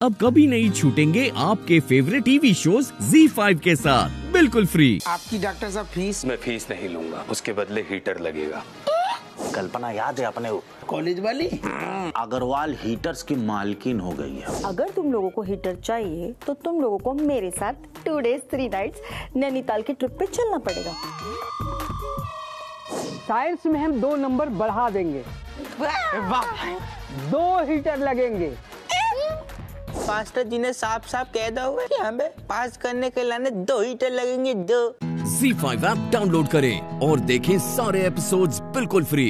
अब कभी नहीं छूटेंगे आपके फेवरेट टीवी शोज़ Z5 के साथ। बिल्कुल फ्री आपकी डॉक्टर साहब फ़ीस मैं फ़ीस नहीं लूँगा। उसके बदले हीटर लगेगा। कल्पना याद है अपने कॉलेज वाली? अग्रवाल हीटर्स की मालकिन हो गई है। अगर तुम लोगों को हीटर चाहिए तो तुम लोगों को मेरे साथ two days three nights Nainital की ट्रिप पे चलना पड़ेगा। साइंस में हम दो नंबर बढ़ा देंगे। दो हीटर लगेंगे। मास्टर जी ने साफ़ साफ़ कह कि हमें पास करने के लाने दो हीटर लगेंगे, दो। Z5 ऐप डाउनलोड करें और देखें सारे एपिसोड्स बिल्कुल फ्री